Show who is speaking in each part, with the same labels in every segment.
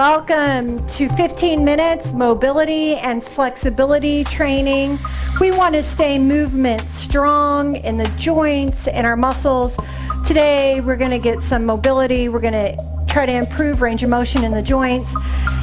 Speaker 1: welcome to 15 minutes mobility and flexibility training. We want to stay movement strong in the joints and our muscles. Today we're going to get some mobility. We're going to try to improve range of motion in the joints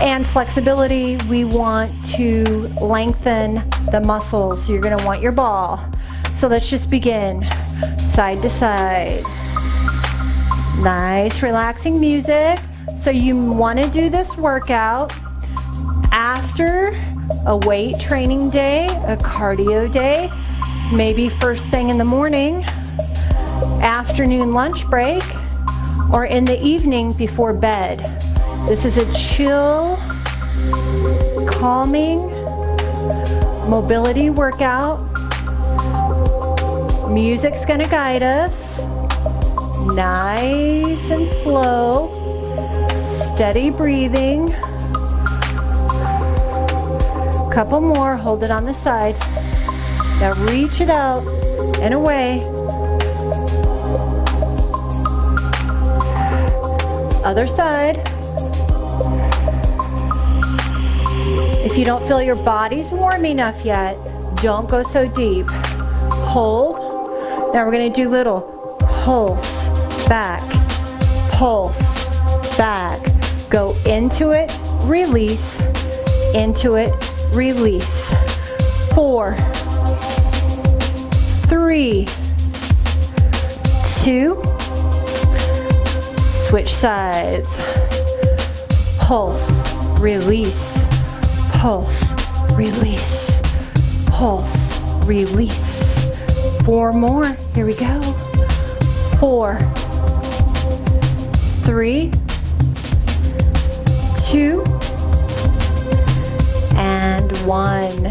Speaker 1: and flexibility. We want to lengthen the muscles. You're going to want your ball. So let's just begin side to side. Nice relaxing music. So you want to do this workout after a weight training day, a cardio day, maybe first thing in the morning, afternoon lunch break, or in the evening before bed. This is a chill, calming mobility workout. Music's gonna guide us. Nice and slow. Steady breathing. Couple more, hold it on the side. Now reach it out and away. Other side. If you don't feel your body's warm enough yet, don't go so deep. Hold. Now we're gonna do little pulse, back, pulse, back. Go into it, release, into it, release. Four, three, two, switch sides. Pulse, release, pulse, release, pulse, release. Four more, here we go. Four, three, two, and one.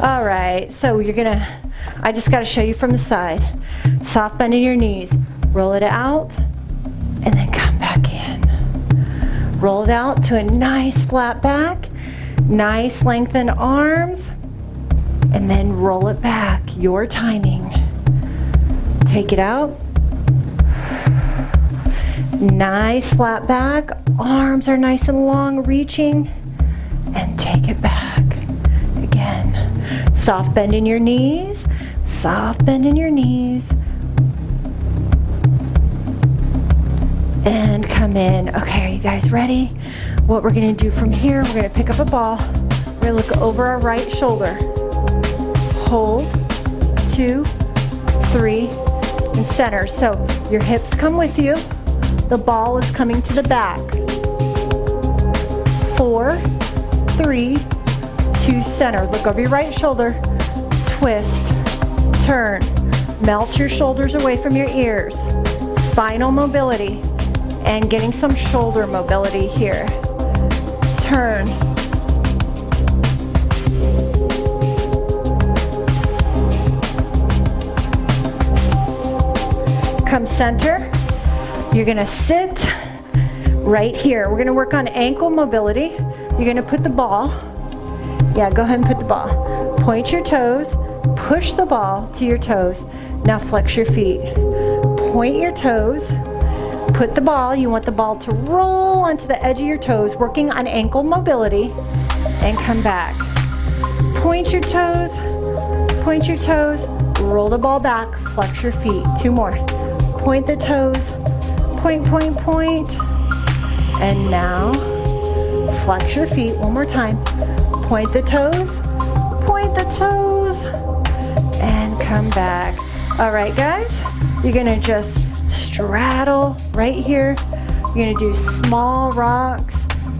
Speaker 1: All right, so you're gonna, I just gotta show you from the side. Soft bend in your knees. Roll it out, and then come back in. Roll it out to a nice flat back, nice lengthened arms, and then roll it back, your timing. Take it out. Nice flat back, arms are nice and long, reaching, and take it back. Again, soft bend in your knees, soft bend in your knees. And come in. Okay, are you guys ready? What we're gonna do from here, we're gonna pick up a ball. We're gonna look over our right shoulder. Hold, two, three, and center. So your hips come with you. The ball is coming to the back. Four, three, two, center. Look over your right shoulder. Twist, turn. Melt your shoulders away from your ears. Spinal mobility and getting some shoulder mobility here. Turn. Come center. You're gonna sit right here. We're gonna work on ankle mobility. You're gonna put the ball, yeah, go ahead and put the ball. Point your toes, push the ball to your toes. Now flex your feet. Point your toes, put the ball, you want the ball to roll onto the edge of your toes, working on ankle mobility, and come back. Point your toes, point your toes, roll the ball back, flex your feet. Two more. Point the toes, point, point, point. And now, flex your feet one more time. Point the toes, point the toes, and come back. All right, guys, you're gonna just straddle right here. You're gonna do small rocks,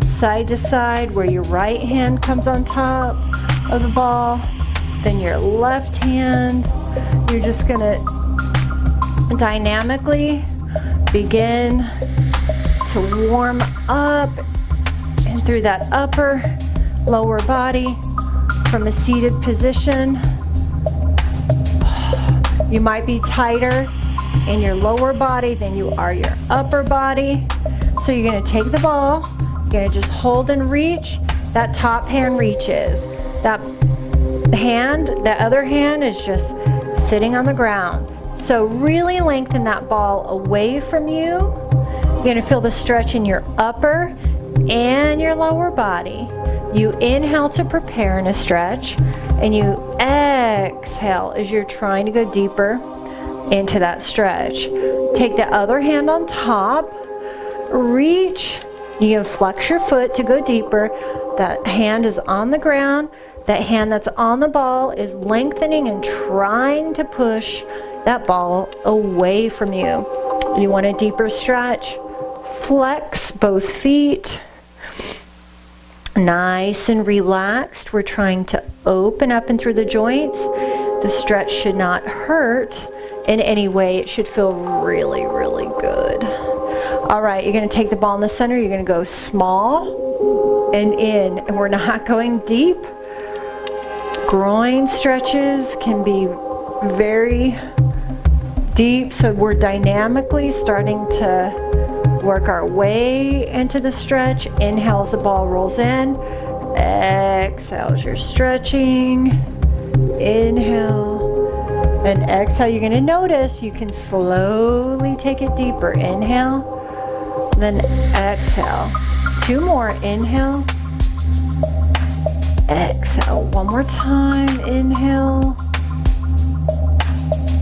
Speaker 1: side to side, where your right hand comes on top of the ball, then your left hand. You're just gonna dynamically begin to warm up and through that upper, lower body from a seated position. You might be tighter in your lower body than you are your upper body. So you're gonna take the ball, you're gonna just hold and reach. That top hand reaches. That hand, that other hand is just sitting on the ground. So really lengthen that ball away from you. You're gonna feel the stretch in your upper and your lower body. You inhale to prepare in a stretch, and you exhale as you're trying to go deeper into that stretch. Take the other hand on top, reach. You can flex your foot to go deeper. That hand is on the ground. That hand that's on the ball is lengthening and trying to push that ball away from you. You want a deeper stretch. Flex both feet. Nice and relaxed. We're trying to open up and through the joints. The stretch should not hurt in any way. It should feel really, really good. All right, you're going to take the ball in the center. You're going to go small and in. And we're not going deep. Groin stretches can be very deep. So we're dynamically starting to work our way into the stretch. Inhale as the ball rolls in. Exhale as you're stretching. Inhale and exhale. You're going to notice you can slowly take it deeper. Inhale, then exhale. Two more. Inhale. Exhale. One more time. Inhale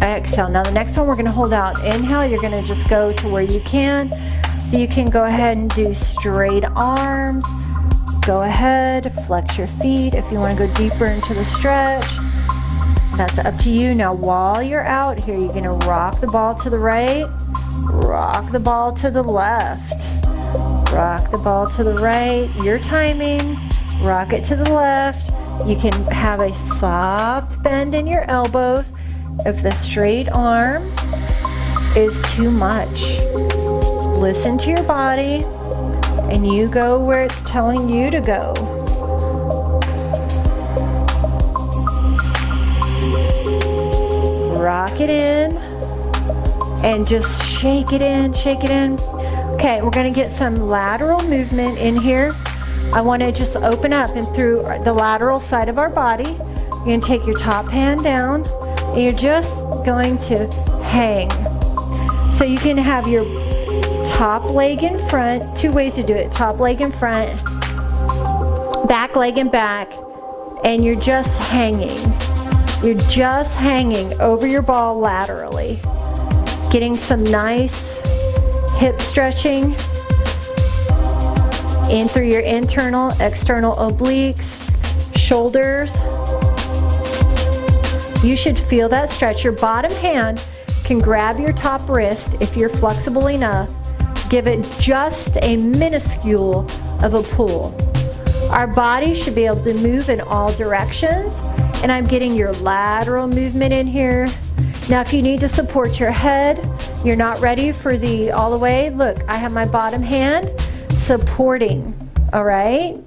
Speaker 1: exhale. Now the next one we're going to hold out. Inhale, you're going to just go to where you can. You can go ahead and do straight arms. Go ahead, flex your feet if you want to go deeper into the stretch. That's up to you. Now while you're out here, you're to rock the ball to the right, rock the ball to the left. Rock the ball to the right, your timing. Rock it to the left. You can have a soft bend in your elbows if the straight arm is too much. Listen to your body and you go where it's telling you to go. Rock it in and just shake it in, shake it in. Okay, we're gonna get some lateral movement in here. I wanna just open up and through the lateral side of our body. You're gonna take your top hand down you're just going to hang. So you can have your top leg in front, two ways to do it, top leg in front, back leg in back, and you're just hanging. You're just hanging over your ball laterally, getting some nice hip stretching in through your internal, external obliques, shoulders, you should feel that stretch. Your bottom hand can grab your top wrist if you're flexible enough. Give it just a minuscule of a pull. Our body should be able to move in all directions and I'm getting your lateral movement in here. Now if you need to support your head, you're not ready for the all the way, look, I have my bottom hand supporting, all right?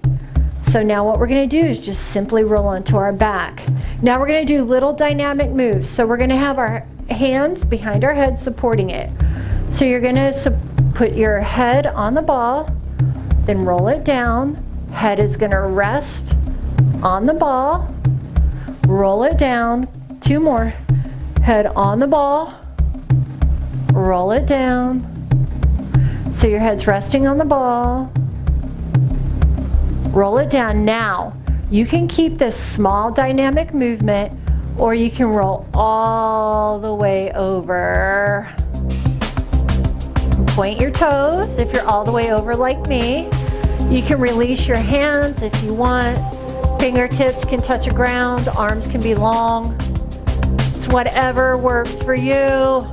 Speaker 1: So now what we're gonna do is just simply roll onto our back. Now we're gonna do little dynamic moves. So we're gonna have our hands behind our head supporting it. So you're gonna put your head on the ball, then roll it down. Head is gonna rest on the ball, roll it down. Two more. Head on the ball, roll it down. So your head's resting on the ball, Roll it down. Now, you can keep this small dynamic movement or you can roll all the way over. Point your toes if you're all the way over like me. You can release your hands if you want. Fingertips can touch the ground, arms can be long. It's whatever works for you.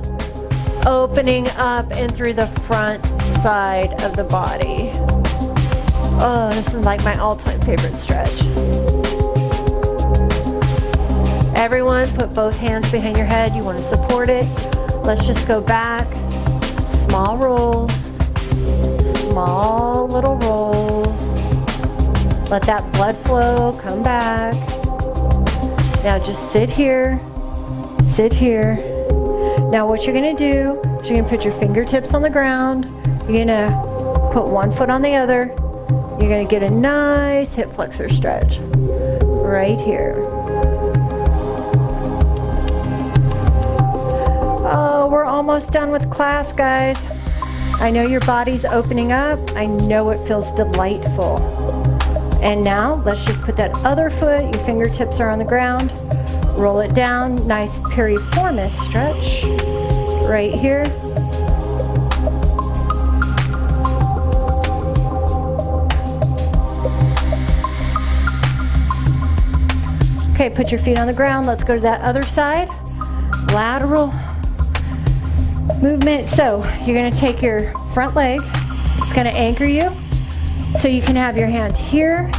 Speaker 1: Opening up and through the front side of the body. Oh, this is like my all-time favorite stretch. Everyone, put both hands behind your head. You want to support it. Let's just go back. Small rolls. Small little rolls. Let that blood flow come back. Now just sit here. Sit here. Now what you're to do is you're to put your fingertips on the ground. You're to put one foot on the other you're gonna get a nice hip flexor stretch right here. Almost done with class, guys. I know your body's opening up. I know it feels delightful. And now let's just put that other foot, your fingertips are on the ground. Roll it down, nice piriformis stretch right here. Okay, put your feet on the ground. Let's go to that other side. Lateral movement. So you're gonna take your front leg. It's gonna anchor you. So you can have your hand here,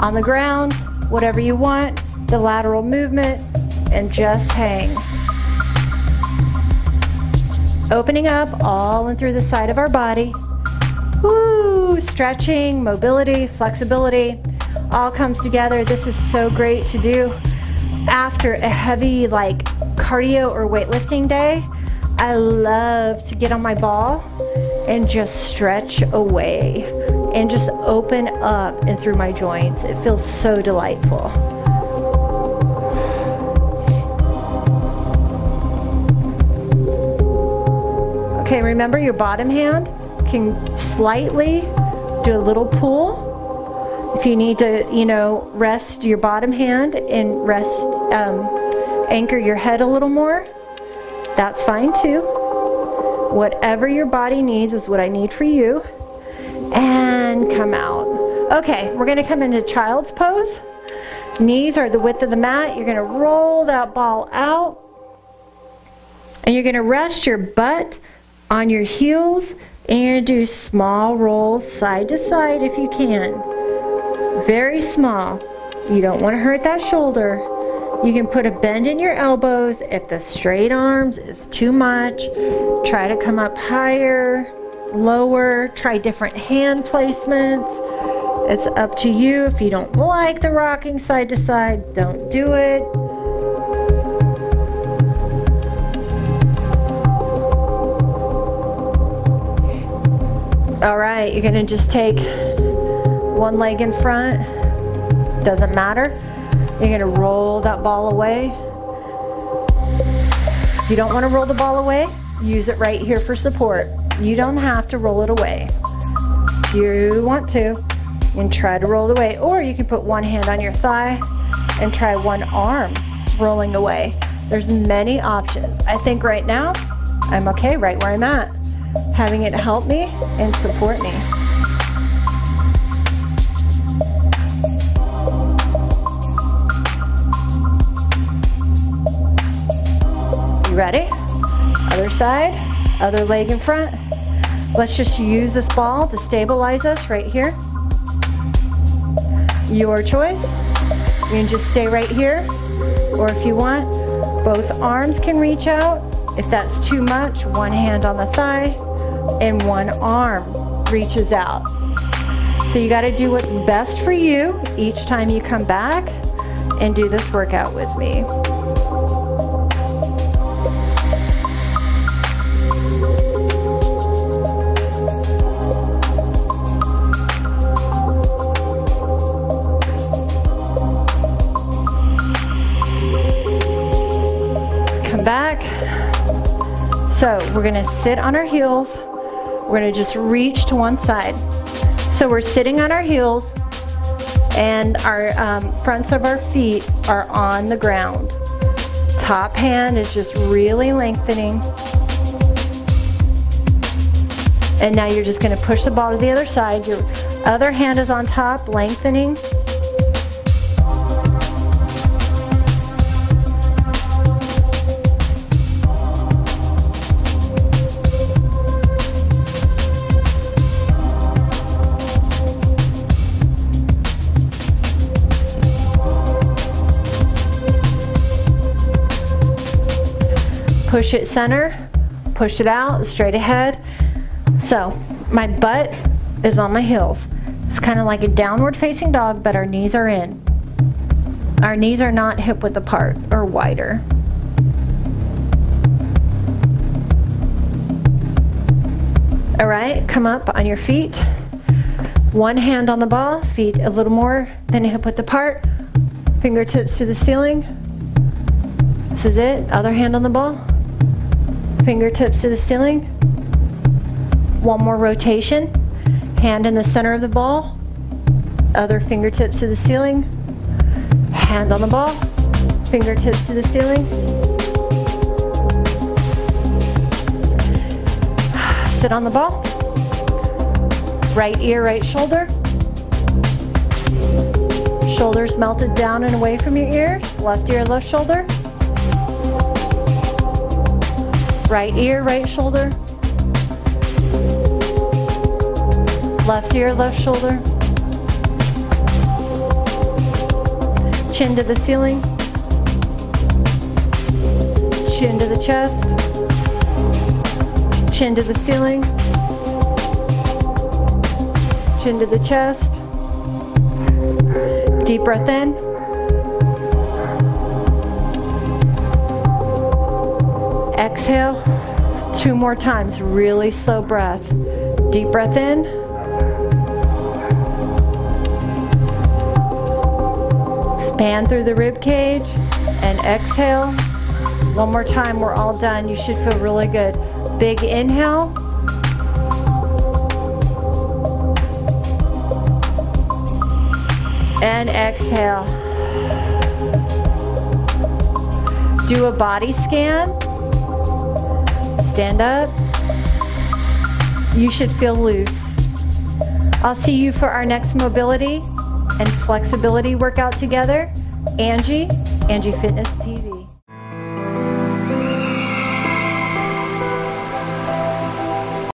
Speaker 1: on the ground, whatever you want, the lateral movement, and just hang. Opening up all and through the side of our body. Woo, stretching, mobility, flexibility all comes together. This is so great to do after a heavy like cardio or weightlifting day. I love to get on my ball and just stretch away and just open up and through my joints. It feels so delightful. Okay, remember your bottom hand can slightly do a little pull if you need to, you know, rest your bottom hand and rest, um, anchor your head a little more, that's fine too. Whatever your body needs is what I need for you. And come out. Okay, we're gonna come into child's pose. Knees are the width of the mat. You're gonna roll that ball out. And you're gonna rest your butt on your heels and do small rolls side to side if you can very small. You don't want to hurt that shoulder. You can put a bend in your elbows if the straight arms is too much. Try to come up higher, lower, try different hand placements. It's up to you. If you don't like the rocking side to side, don't do it. All right, you're gonna just take one leg in front, doesn't matter. You're gonna roll that ball away. If you don't wanna roll the ball away, use it right here for support. You don't have to roll it away. If you want to, and try to roll it away. Or you can put one hand on your thigh and try one arm rolling away. There's many options. I think right now, I'm okay right where I'm at. Having it help me and support me. You ready? Other side, other leg in front. Let's just use this ball to stabilize us right here. Your choice. You can just stay right here, or if you want, both arms can reach out. If that's too much, one hand on the thigh and one arm reaches out. So you gotta do what's best for you each time you come back and do this workout with me. Back. So we're gonna sit on our heels. We're gonna just reach to one side. So we're sitting on our heels and our um, fronts of our feet are on the ground. Top hand is just really lengthening. And now you're just gonna push the ball to the other side. Your other hand is on top, lengthening. It center, push it out, straight ahead. So my butt is on my heels. It's kind of like a downward facing dog, but our knees are in. Our knees are not hip width apart or wider. All right, come up on your feet. One hand on the ball, feet a little more than hip width apart. Fingertips to the ceiling. This is it. Other hand on the ball fingertips to the ceiling. One more rotation. Hand in the center of the ball. Other fingertips to the ceiling. Hand on the ball. Fingertips to the ceiling. Sit on the ball. Right ear, right shoulder. Shoulders melted down and away from your ears. Left ear, left shoulder. Right ear, right shoulder. Left ear, left shoulder. Chin to the ceiling. Chin to the chest. Chin to the ceiling. Chin to the chest. Deep breath in. Exhale. Two more times. Really slow breath. Deep breath in. Expand through the rib cage and exhale. One more time, we're all done. You should feel really good. Big inhale. And exhale. Do a body scan. Stand up. You should feel loose. I'll see you for our next mobility and flexibility workout together. Angie, Angie Fitness TV.